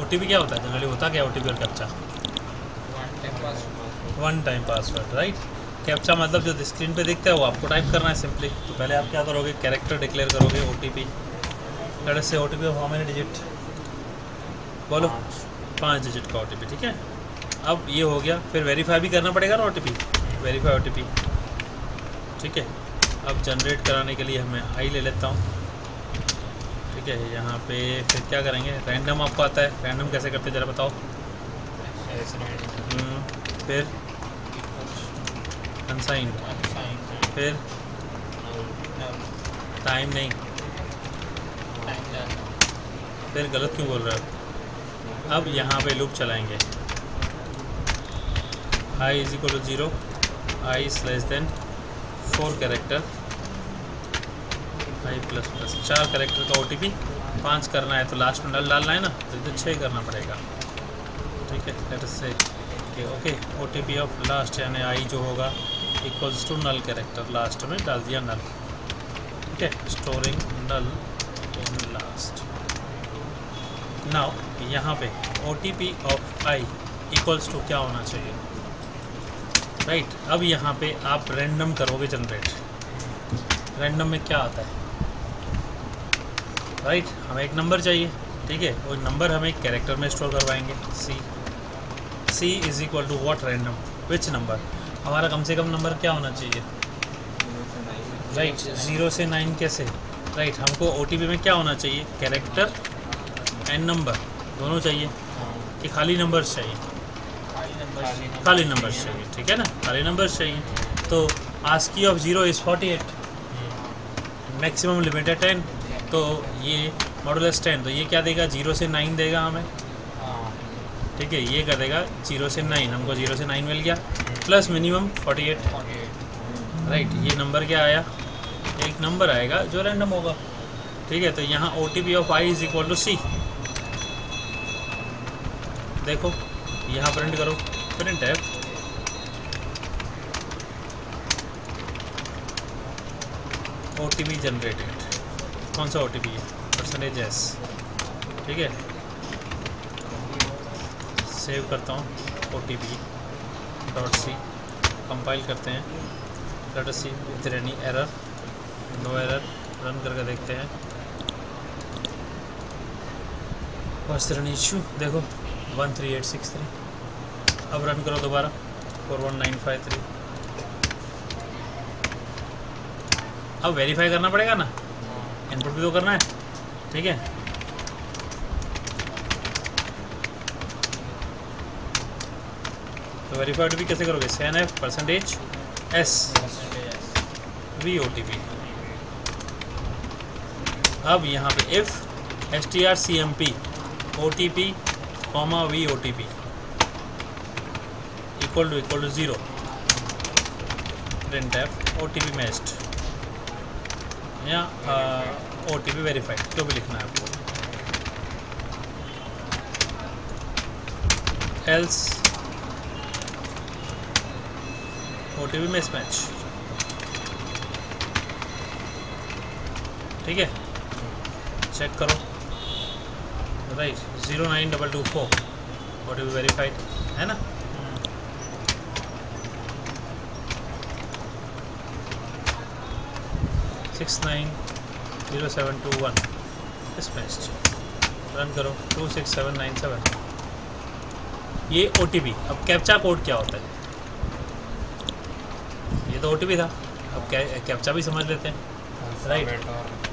OTP क्या होता है? जनरली होता क्या ओ टी और captcha one time password right captcha मतलब जो स्क्रीन पे दिखता है वो आपको टाइप करना है सिंपली तो पहले आप क्या करोगे? कैरेक्टर डिक्लेयर करोगे ओ टी पी से O T P how many digit बोलो। पाँच। डिजिट का ओ टी पी ठीक है? अब ये हो गया फिर वेरीफाई भी करना पड़ेगा ना O T P verify O T P ठीक है? अब जनरेट कराने के लिए हमें आई ले लेता हूँ। ठीक है यहाँ पे फिर क्या करेंगे? रैंडम आपको आता है। रैंडम कैसे करते हैं ज़रा बताओ। हम्म, फिर अनसाइन फिर टाइम नहीं। फिर गलत क्यों बोल रहे हो? अब यहाँ पे लूप चलाएँगे। I is equal to zero I is less than four character I plus plus चार करेक्टर का ओ पाँच करना है तो लास्ट में नल डालना है ना तो छः करना पड़ेगा। ठीक है let say okay okay O T P of last यानी आई जो होगा equals to null character last में डाल दिया नल ठीक है storing null in last now यहाँ पे O T P of I equals to क्या होना चाहिए? राइट right, अब यहाँ पे आप रैंडम करोगे जनरेट रैंडम में क्या आता है? राइट right, हमें एक नंबर चाहिए ठीक है? वो नंबर हम एक कैरेक्टर में स्टोर करवाएँगे C C is equal to what random which number हमारा कम से कम नंबर क्या होना चाहिए? राइट ज़ीरो से नाइन कैसे? राइट right, हमको ओटीपी में क्या होना चाहिए? कैरेक्टर एंड नंबर दोनों चाहिए? कि खाली नंबर्स चाहिए? खाली नंबर चाहिए ठीक है ना? खाली नंबर चाहिए। तो ASCII of zero is forty eight maximum limit है टेन तो ये मॉडुलस टेन तो ये क्या देगा? ज़ीरो से नाइन देगा हमें। ठीक है ये कर देगा? ज़ीरो से नाइन हमको ज़ीरो से नाइन मिल गया। Plus minimum forty eight right ये नंबर क्या आया? एक नंबर आएगा जो रैंडम होगा। ठीक है तो यहाँ O T P of I is equal to C देखो यहाँ प्रिंट करो। प्रिंट है ओ टी पी जनरेटेड कौन सा ओ टी पी है? परसेंटेज एस ठीक है? सेव करता हूँ O T P dot C compile करते हैं। Dot C with any error no error run करके देखते हैं। बस इशू देखो। One three eight six three अब रन करो दोबारा। Four one nine five three अब वेरीफाई करना पड़ेगा ना? इनपुट भी तो करना है, ठीक है? तो वेरीफाई भी कैसे करोगे? Scanf percentage S V O T P अब यहाँ पे if S T R C M P O T P comma V O T P equal to equal to zero printf O T P matched या O T P verified जो भी लिखना है आपको else O T P mismatch ठीक है? Check करो। Right zero nine double two four O T P verified है ना? Six nine zero seven two one स्पेस्ट run करो. Two six seven nine seven ये ओ टी पी अब captcha code क्या होता है? ये तो ओ टी पी था. अब कैप्चा भी समझ लेते हैं. राइट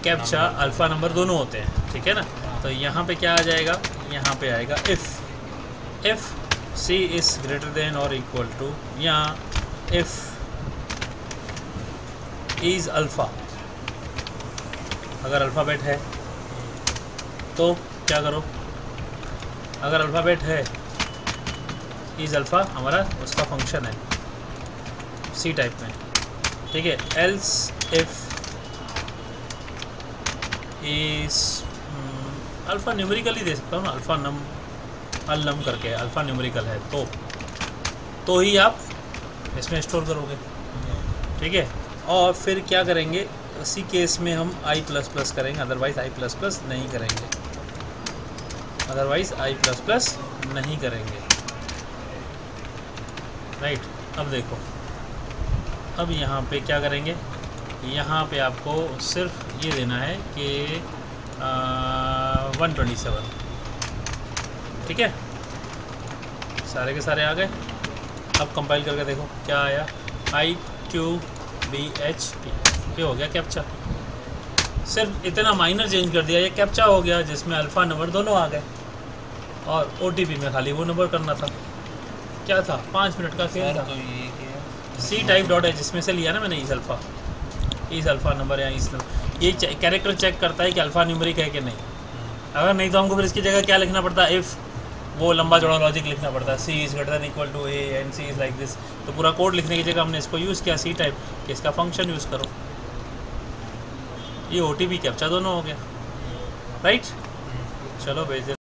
कैप्चा अल्फ़ा नंबर दोनों होते हैं. ठीक है ना? तो यहाँ पे क्या आ जाएगा? यहाँ पे आएगा if if C is greater than और इक्वल टू यहाँ इफ़ इज़ अल्फ़ा अगर अल्फ़ाबेट है तो क्या करो? अगर अल्फ़ाबेट है इज़ अल्फ़ा हमारा उसका फ़ंक्शन है सी टाइप में। ठीक है? Else if is alphanumerical ही दे सकता हूँ ना अल्फ़ा नम अल नम करके अल्फ़ा न्यूमेरिकल है तो। तो ही आप इसमें स्टोर करोगे। ठीक है? और फिर क्या करेंगे? इसी केस में हम आई प्लस प्लस करेंगे अदरवाइज़ आई प्लस प्लस नहीं करेंगे। अदरवाइज़ आई प्लस प्लस नहीं करेंगे। राइट अब देखो। अब यहाँ पे क्या करेंगे? यहाँ पे आपको सिर्फ़ ये देना है कि वन ट्वेंटी सेवन ठीक है? सारे के सारे आ गए? अब कंपाइल करके देखो, क्या आया? आई क्यू बी एच ये हो गया कैप्चा सिर्फ़ इतना माइनर चेंज कर दिया ये कैप्चा हो गया जिसमें अल्फ़ा नंबर दोनों आ गए। और ओटीपी में खाली वो नंबर करना था। क्या था? पाँच मिनट का खेल था। तो ये क्या सी टाइप डॉट है जिसमें से लिया ना मैंने इस अल्फ़ा इस अल्फ़ा नंबर या इस नंबर ये कैरेक्टर चेक करता है कि अल्फ़ा न्यूमरिक है कि नहीं। अगर नहीं तो हमको फिर इसकी जगह क्या लिखना पड़ता? है इफ़ वो लंबा चौड़ा लॉजिक लिखना पड़ता। है C is greater than equal to A and C is like this तो पूरा कोड लिखने की जगह हमने इसको यूज़ किया सी टाइप कि इसका फ़ंक्शन यूज़ करो। ये ओ टी पी कैप्चा दोनों हो गया। राइट चलो भेज दे।